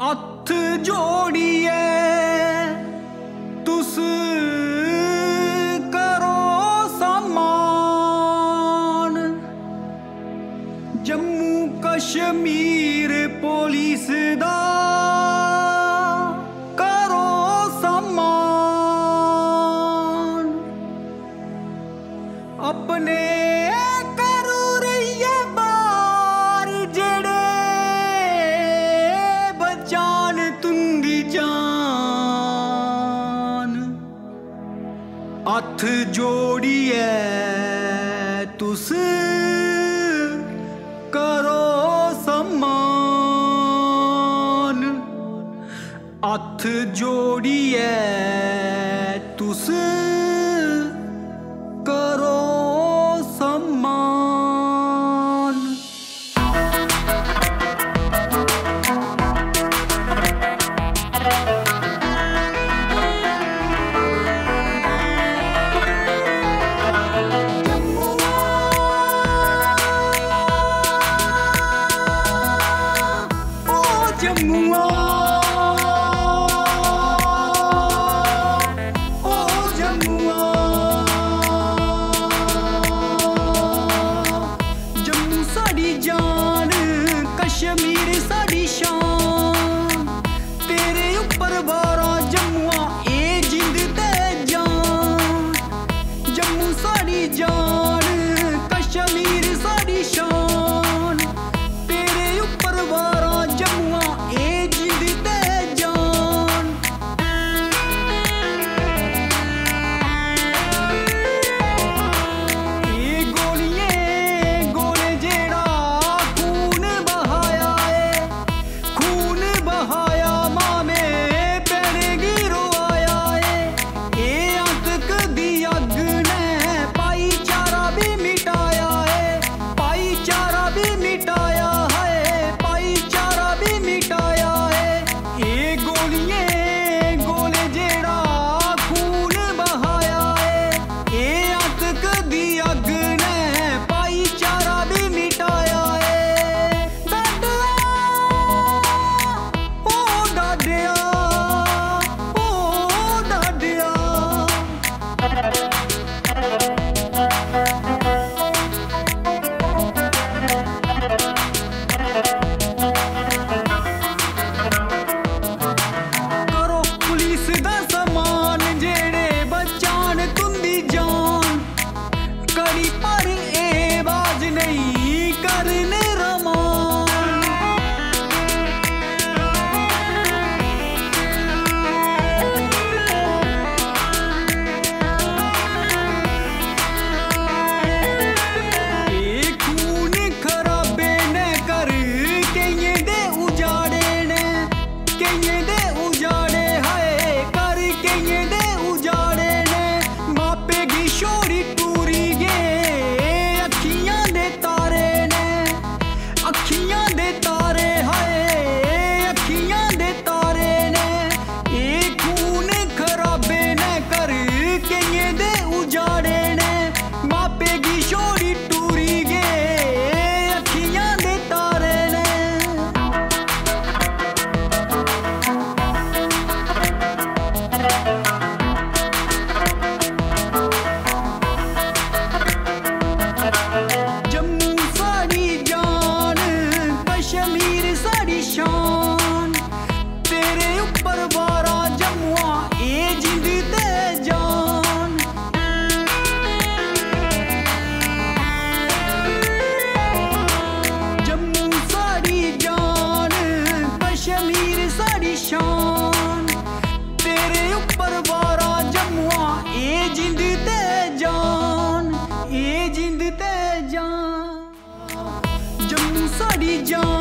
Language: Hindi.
अथ जोड़िए तुस करो समान जम्मू कश्मीर पुलिस दा करो समान अपने हत्थ जोड़िए तुस करो सम्मान हत्थ जोड़िए तुस joy.